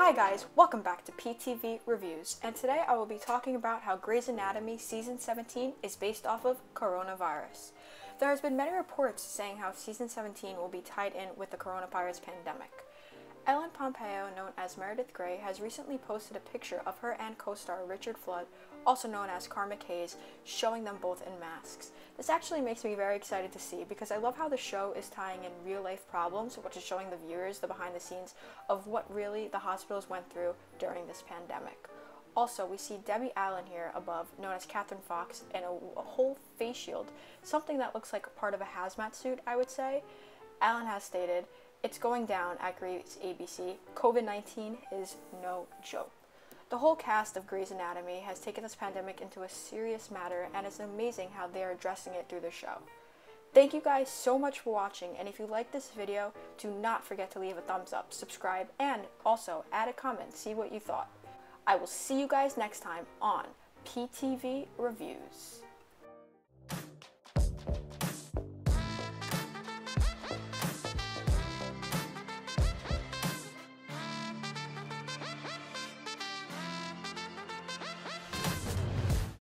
Hi guys, welcome back to PTV Reviews, and today I will be talking about how Grey's Anatomy Season 17 is based off of coronavirus. There has been many reports saying how Season 17 will be tied in with the coronavirus pandemic. Ellen Pompeo, known as Meredith Grey, has recently posted a picture of her and co-star Richard Flood, also known as Cormac Hayes, showing them both in masks. This actually makes me very excited to see because I love how the show is tying in real life problems, which is showing the viewers the behind the scenes of what really the hospitals went through during this pandemic. Also, we see Debbie Allen here above, known as Catherine Fox, in a, a whole face shield, something that looks like part of a hazmat suit, I would say. Allen has stated, it's going down at Grey's ABC. COVID 19 is no joke. The whole cast of Grey's Anatomy has taken this pandemic into a serious matter, and it's amazing how they are addressing it through the show. Thank you guys so much for watching, and if you like this video, do not forget to leave a thumbs up, subscribe, and also add a comment, see what you thought. I will see you guys next time on PTV Reviews.